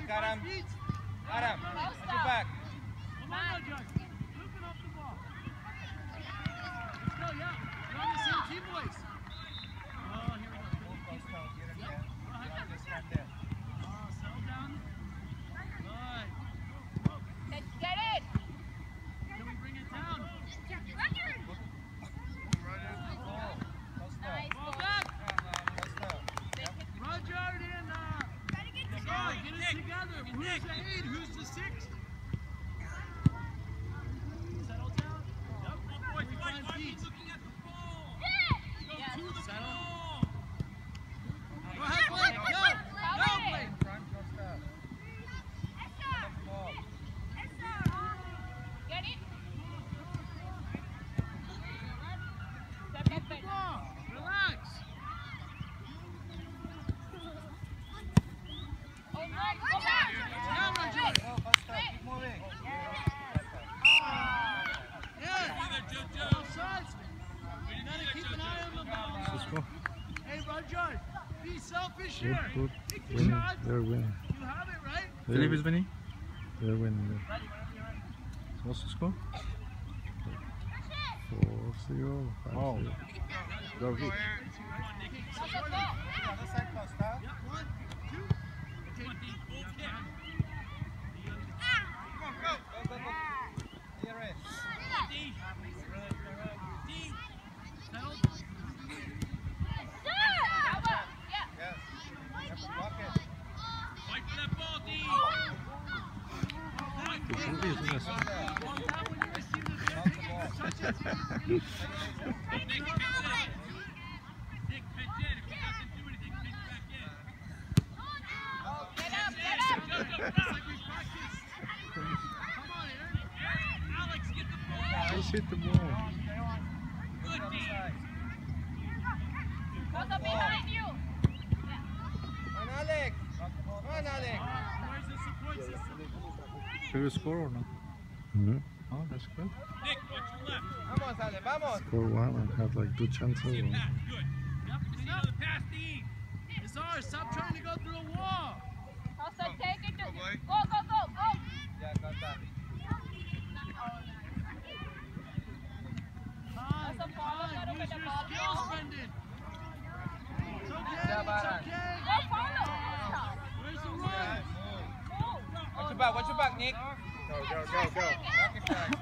Карам. Look, look, win. They're winning. They're, Philippe is winning? They're winning. What's the score? 4 0. Go, Vic. Just hit the ball. Good D. Goes up behind you. Run, Alex. Run, Alex. Should we score or not? No. Oh, that's good. Nick. Go one and have like two chances. Good. Yep. Another pass to Eve. Azar, stop trying to go through the wall. Also take it to go, go, go, go. Yeah, got that. Con, Con, use your skills, Brendan. It's okay, it's okay. Go. Where's the run? Watch your back, watch your back, Nick. Go, go, go, go.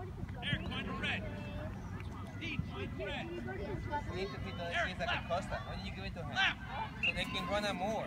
We need to keep the kids like left. Acosta. When you give it to him? Left. So they can run out more.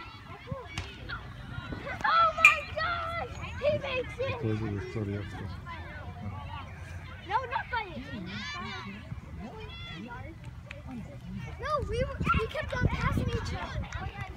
No, not by it. No, we, were, we kept on passing each other.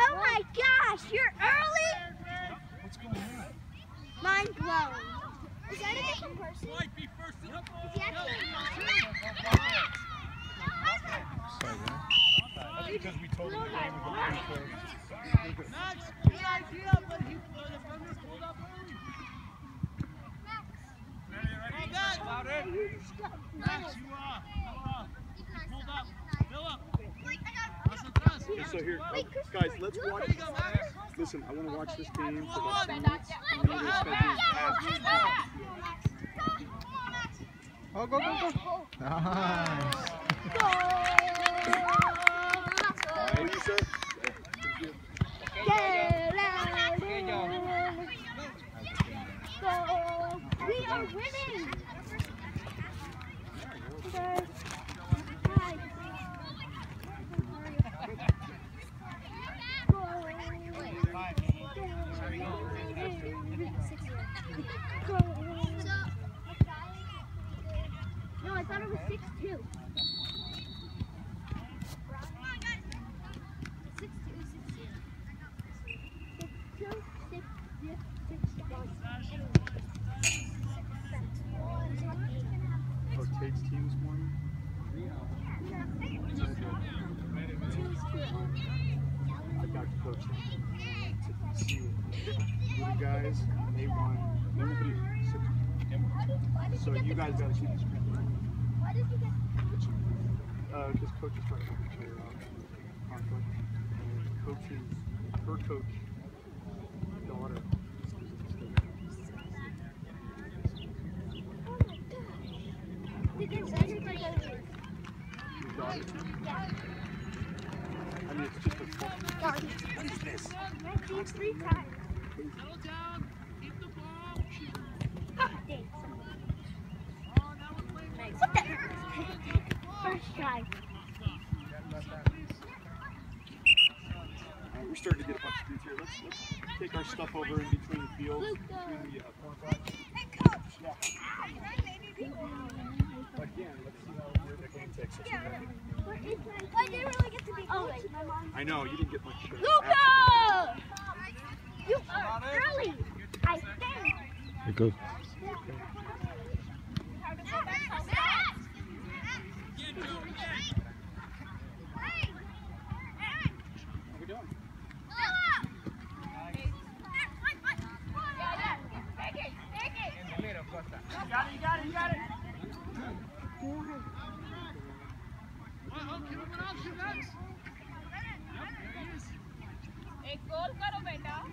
Oh my gosh, you're early? What's going on? Mind blown. Is that a different person? Might be first in the ball. Because we told him the game was going to be. Max, good idea, but he, uh, the defenders pulled up early. Max. Ready, ready? Max, you are. so here, uh, guys, let's watch. Listen, I want to watch this game for about 10 minutes. I'm going to spend these past. Oh, go, go, go. Nice. Thank you, sir. Go! We are winning! No, I thought it was six two. Six two, six two. Six two, six zero, six one. Oh, Tate's team this morning? Two is two. I got to coach to see you guys, and they won. So you guys got to see the screen. Why did you get Uh, because coach is trying to other out. Conflict. And coach's, her coach, daughter. Did you say you got Your daughter. I mean, it's just a full. What is this? Teams three times. Settle down. Keep the ball. Shoot. Thanks. Oh, now we're playing. What the? First try. Uh, we're starting to get a bunch of dudes here. Let's, let's take our stuff over in between the fields, between the uh, corn flags. Again, let's see how weird the game takes us. I didn't really get to be oh, wait, my mom. I know, you didn't get much uh. Luca! You are early. I think. Hey, go.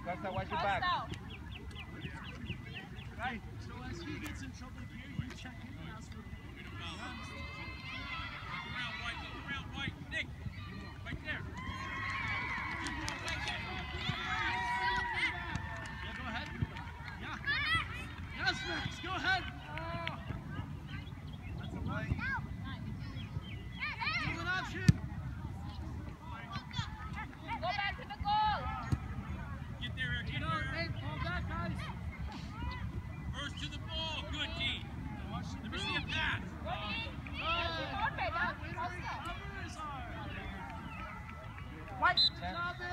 Costa, watch your back. Right. So as he gets in trouble here, you check in and ask for Around white, look around white. Nick, right there. Yeah, go ahead. Yeah. Yes, Max, go ahead. Oh. That's a right. Give him an option. Go back to the goal. Get there, Eric, You get know, there. hey, fall back, guys. First to the ball. Good, D. Watch the Let me see a pass. Go in. Mejor beटा. Costa. Covers are. White. Stop it.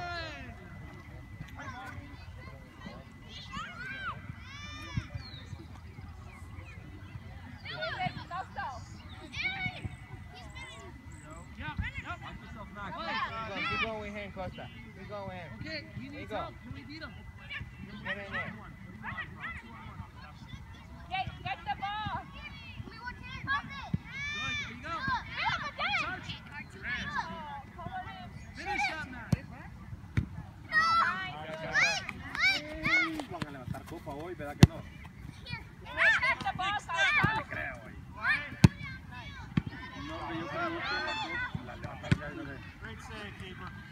Eric, Costa. Yeah, yep. Keep going, keep going with him, Costa. Keep going with him. Okay, he you needs go. help. Can we beat him? Get in there. Get, get the ball. Good, there you go. Touch. Cover him. Finish that, Matt. Van a levantar copa hoy, ¿verdad que no? Get the ball, No, yo creo que la levantaría y no le- Great save, keeper.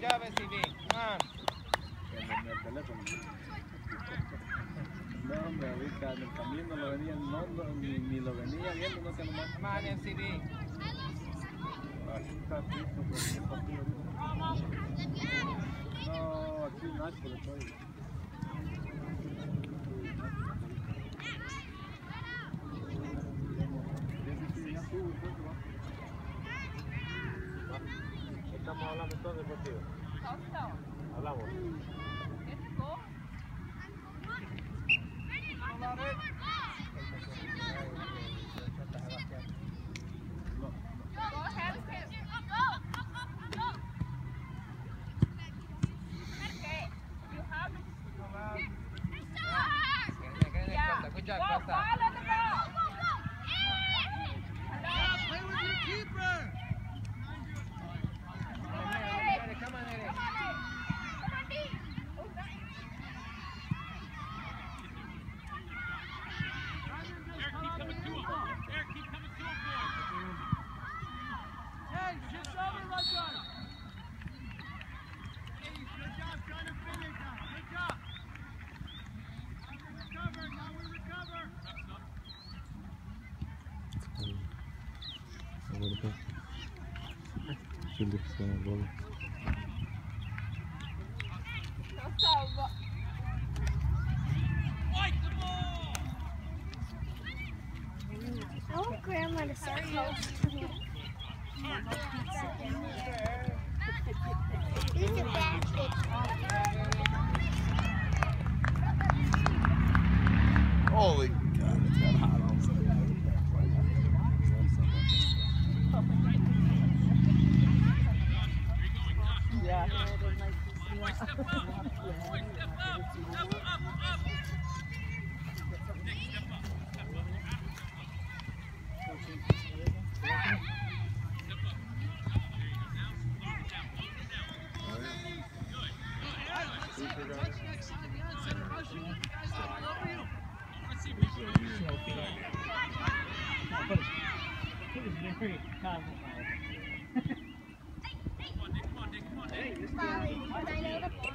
llaves y con. No, hombre, ahorita en el camino lo venía, no, ni, ni lo venía viendo, no se lo más. Man, el CD. Está listo, pero no, aquí no hay por el código. sentido? Hablamos. Şimdi. I want grandma to sit close to me. This is a basket. Holy God, it's got hot all of a sudden. Boy, step up! Boy, step up! Step up, up! Nick, step up. Step up. Step up. There you go. Now, slow it down. Slow it down. Good. Good. Good. Touch next time, yeah, instead of rushing it, the guys all over you. Let's see if we can Come on, Nick. Come on, Nick. Come on, Nick. Molly, but I know the ball.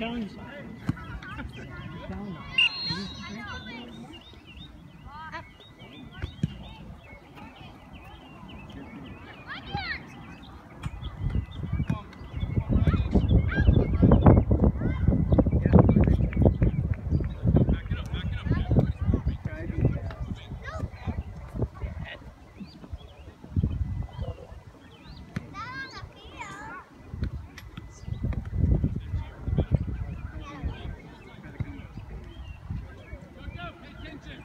Maybe he's telling you something. He's telling you. Back it up. Back it up. Everybody's moving. Go, go. Pay attention.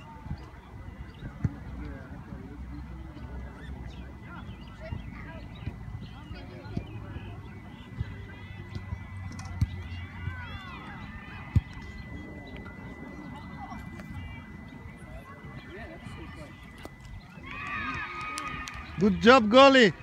Good job, goalie.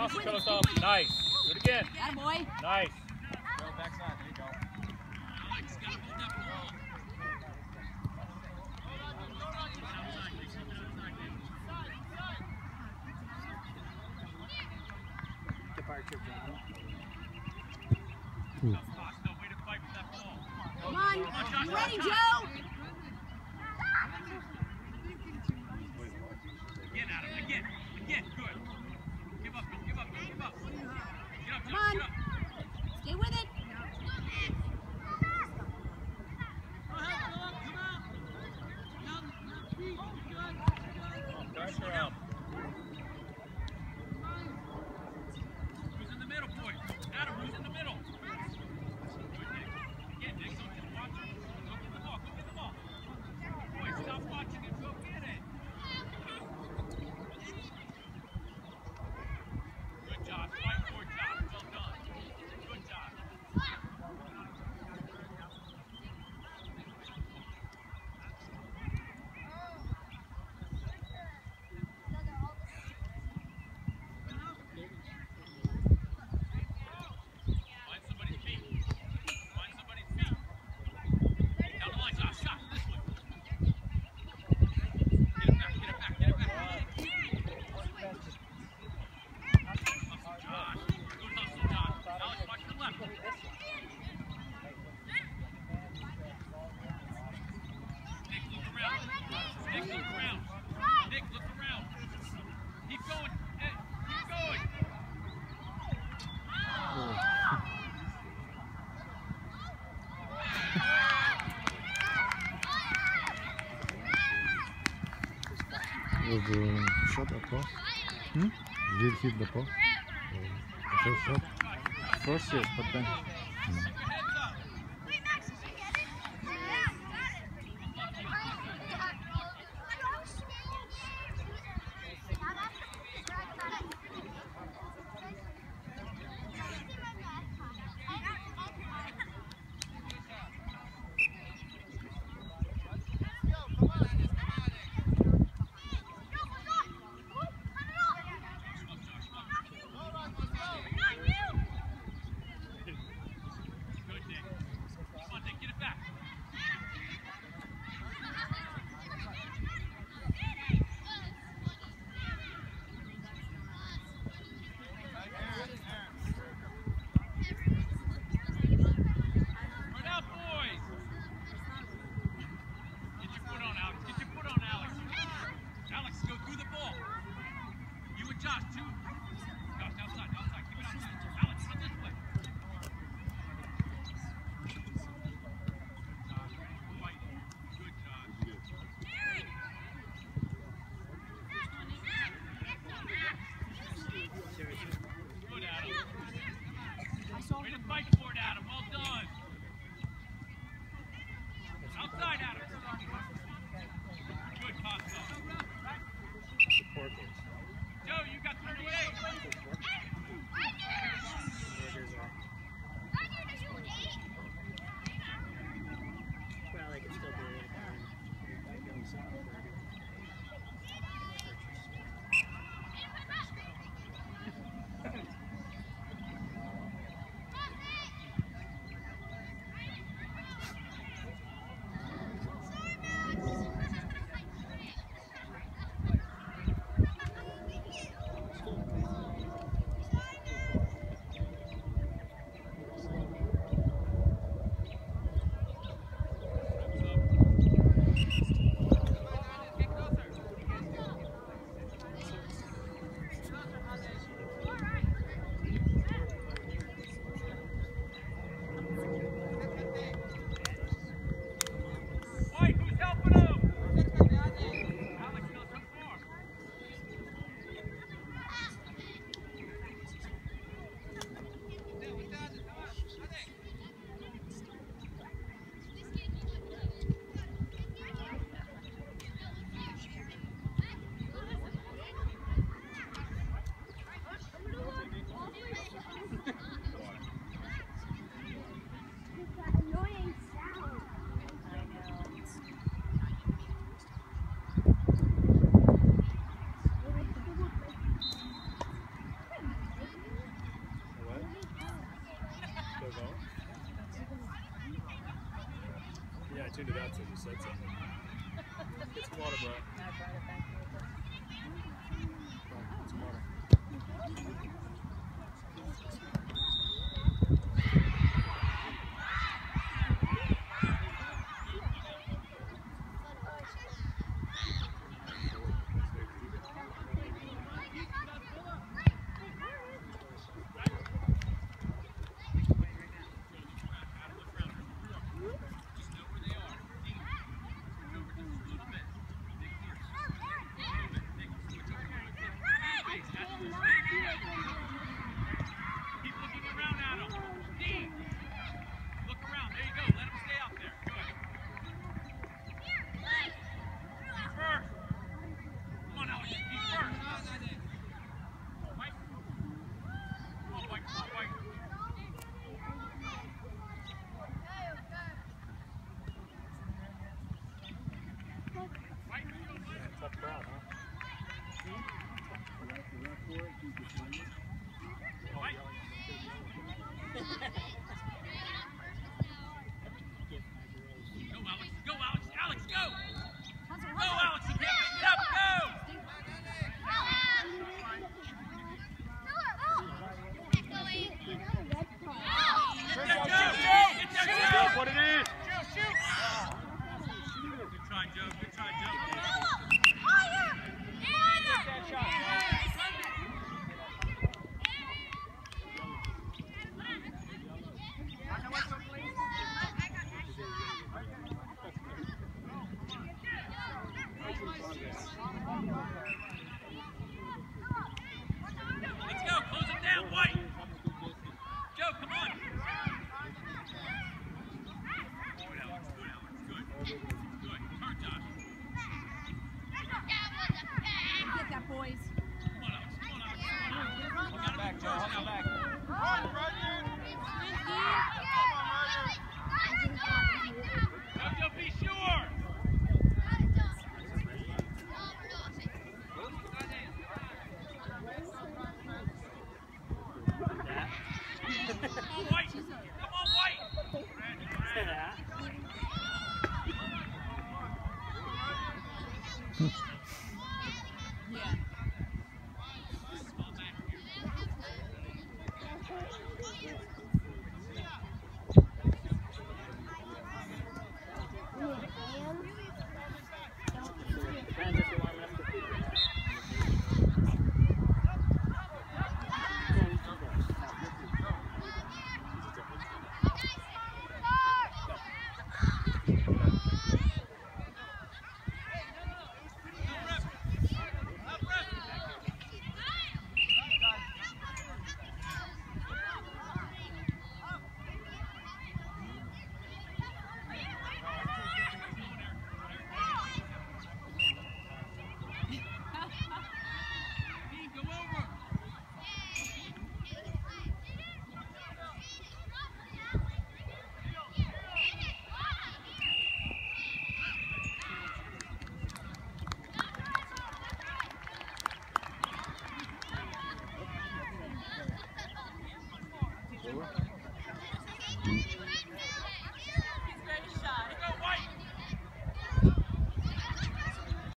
cross and cut us off. Nice. Do it again. Attaboy. Nice. Go backside. There you go. Ready, Joe? Again, Adam. Again. Again. Good. Come on. Stay with it. good uh, shot across. Hmm? Did hit the post? Uh, first shot? First, yes, but then. Yeah, I tuned it out so you said something. Get some water, bro. I. Right, some water.